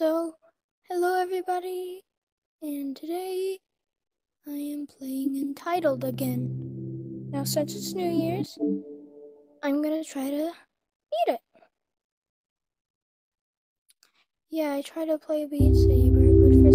So, hello everybody, and today I am playing Untitled again. Now, since it's New Year's, I'm gonna try to beat it. Yeah, I try to play Beat Saber, but for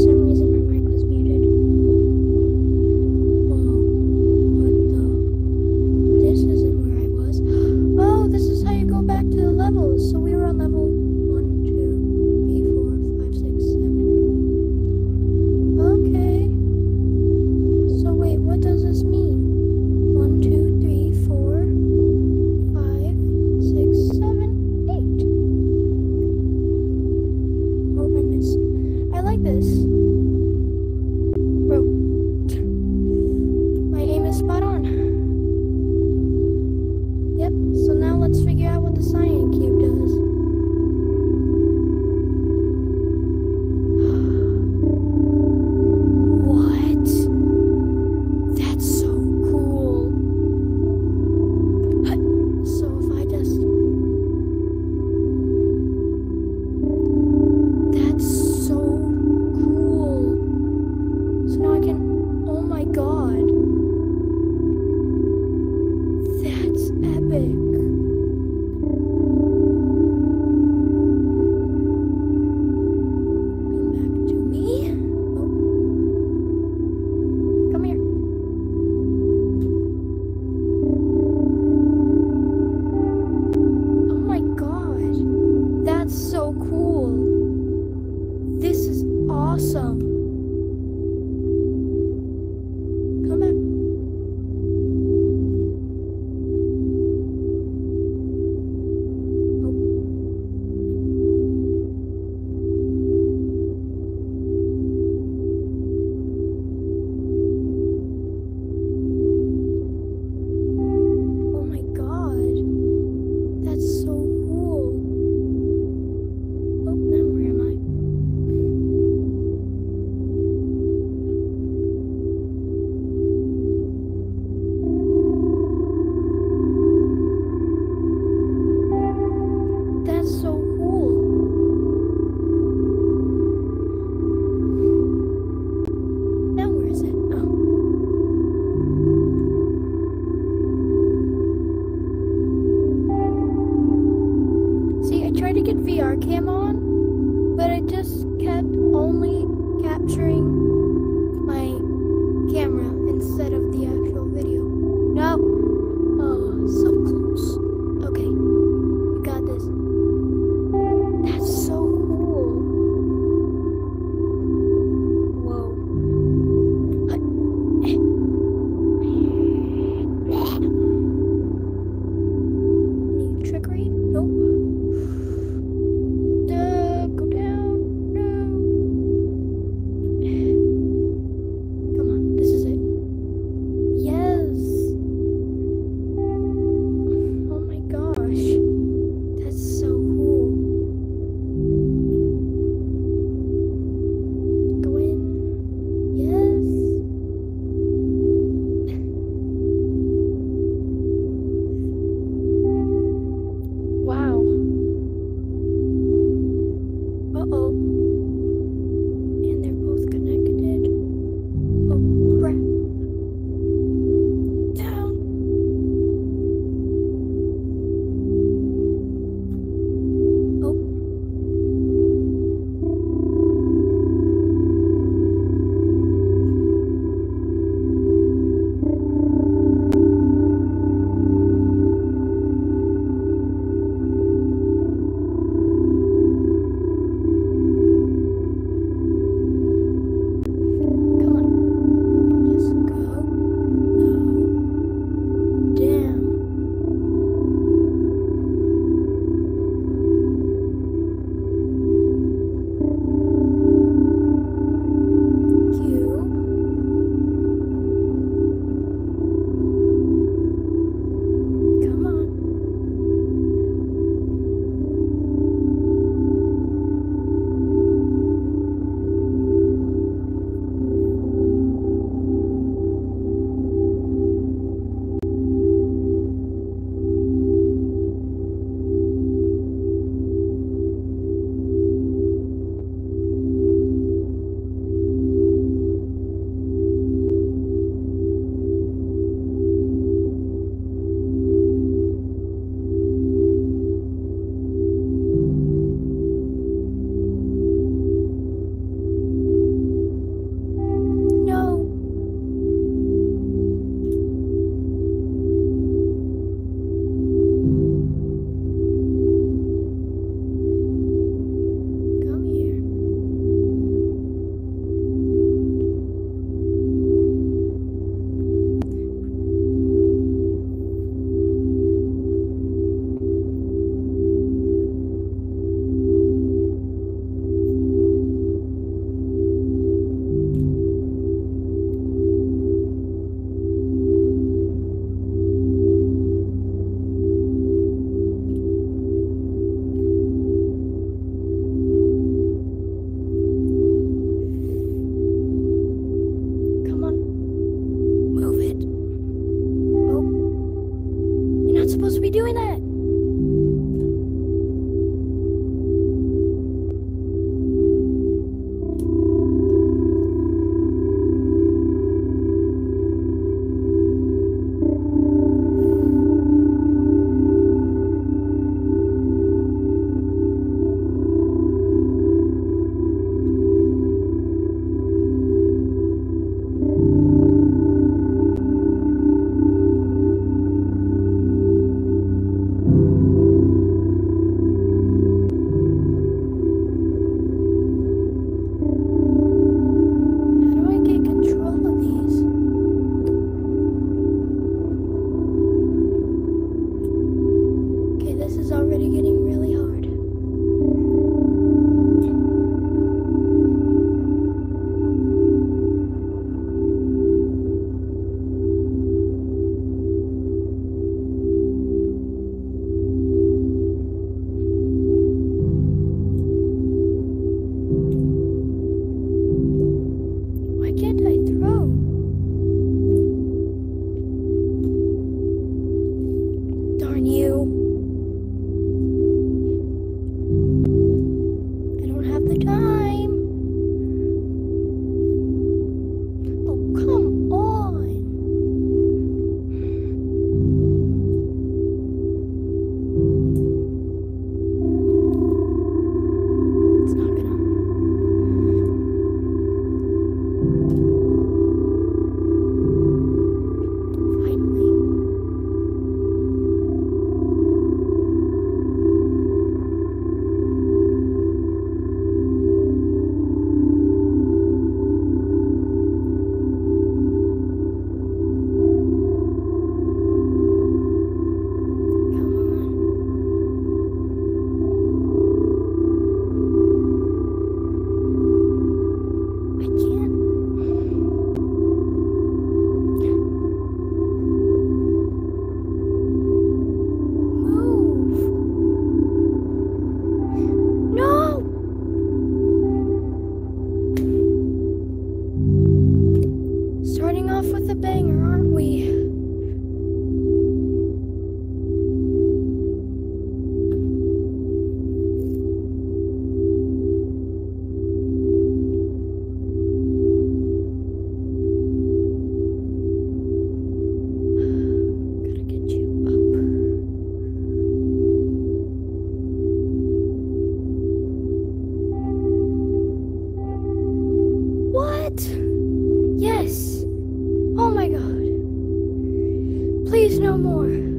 no more.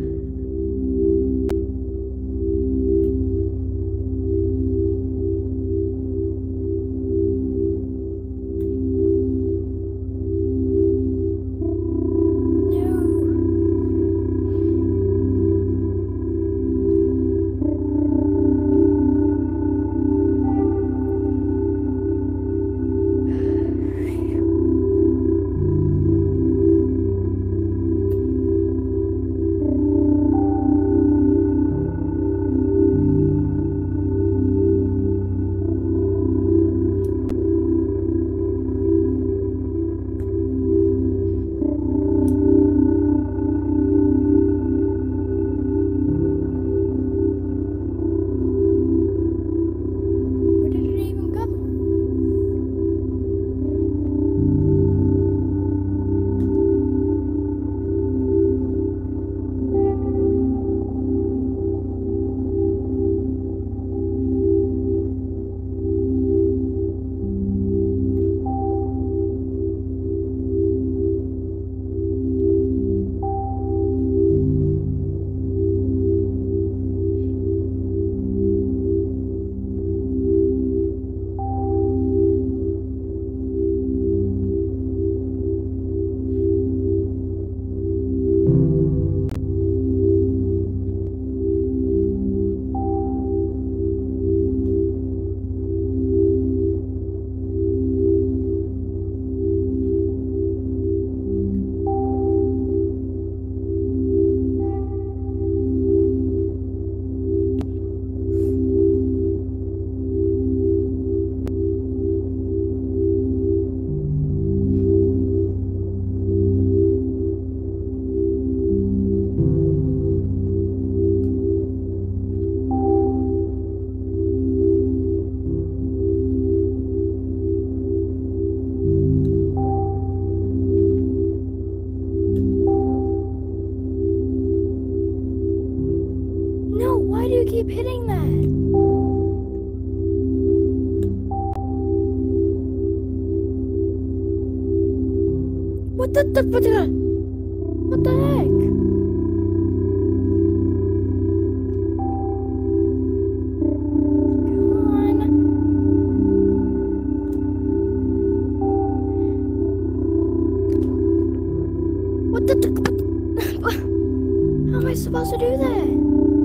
Am I supposed to do that?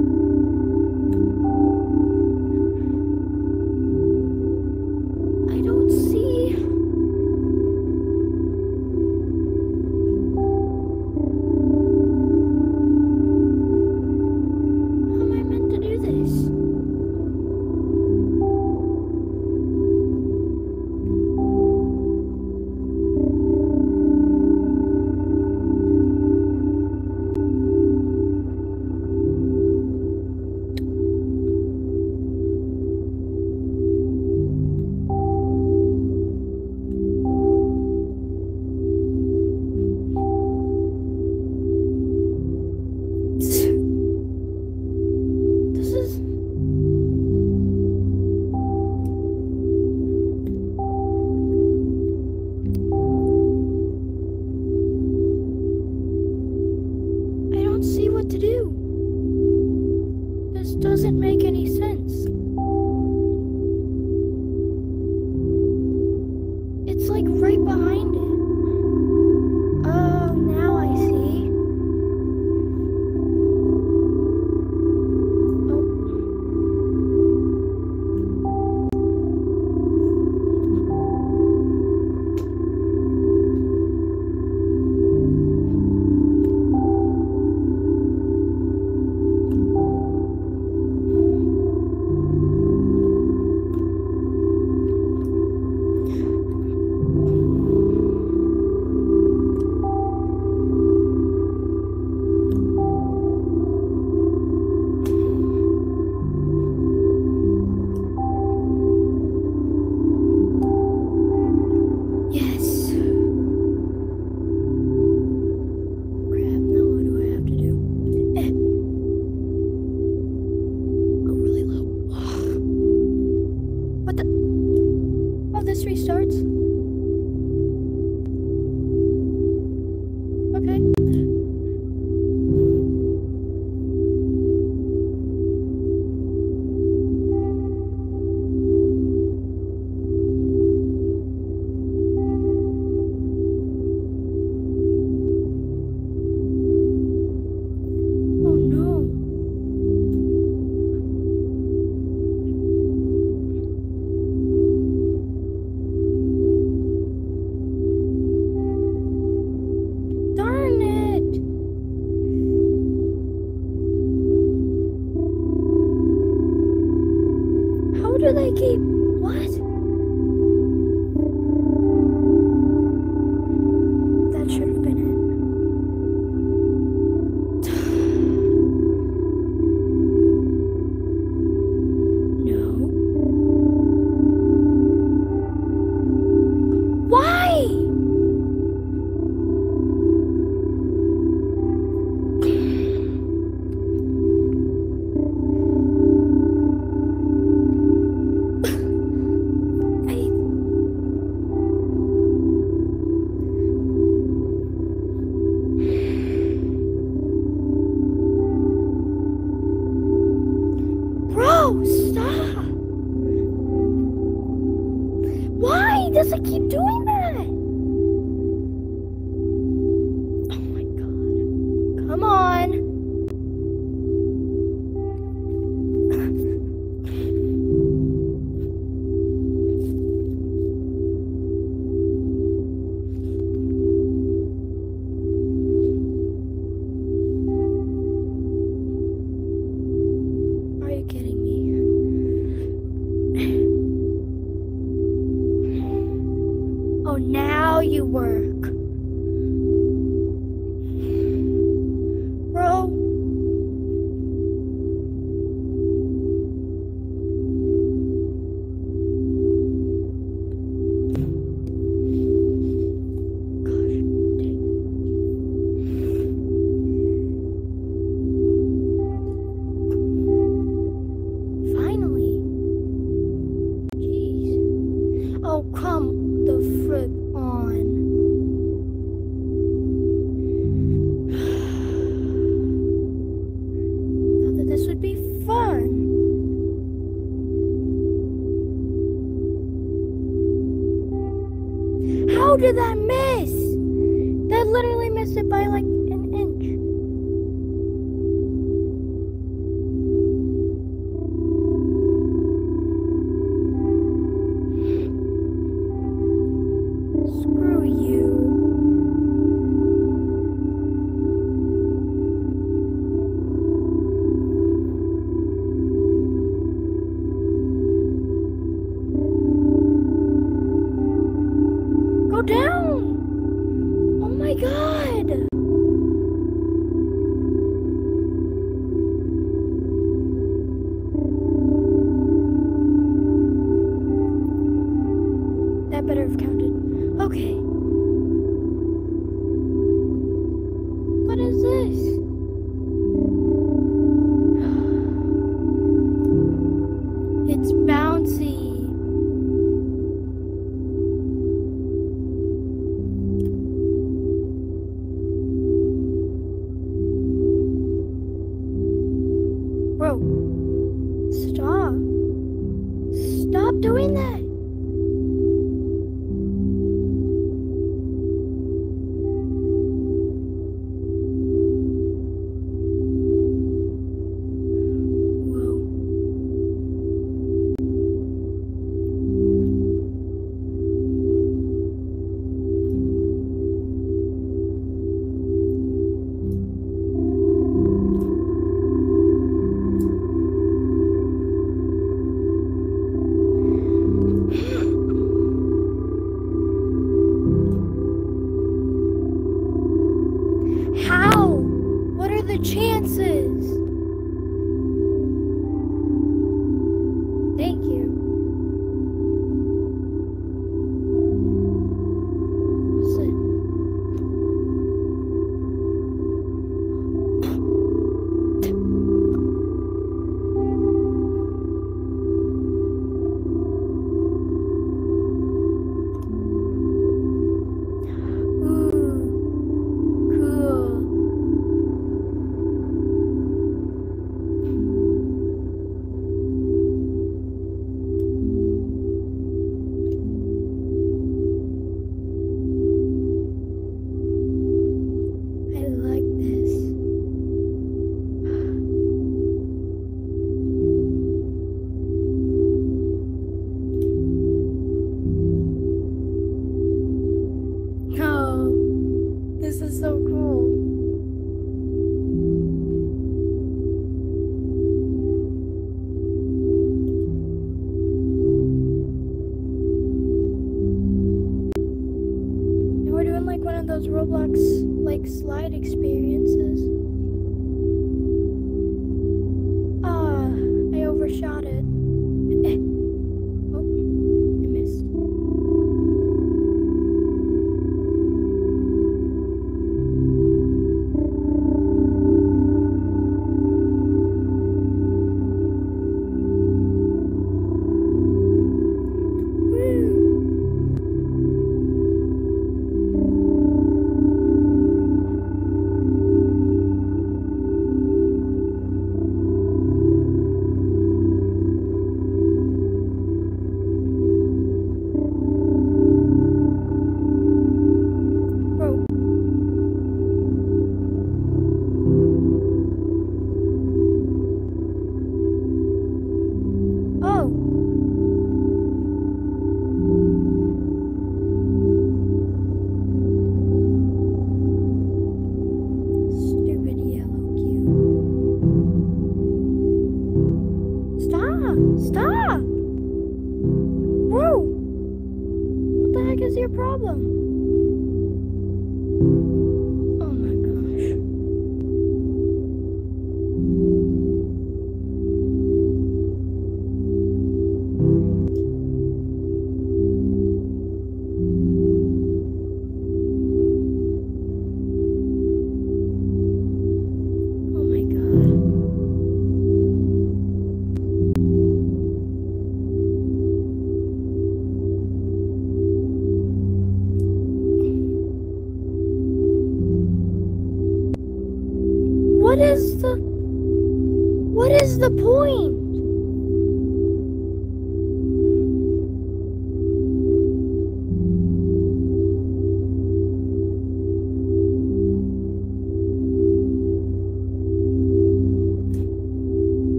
do they keep? What? Come on.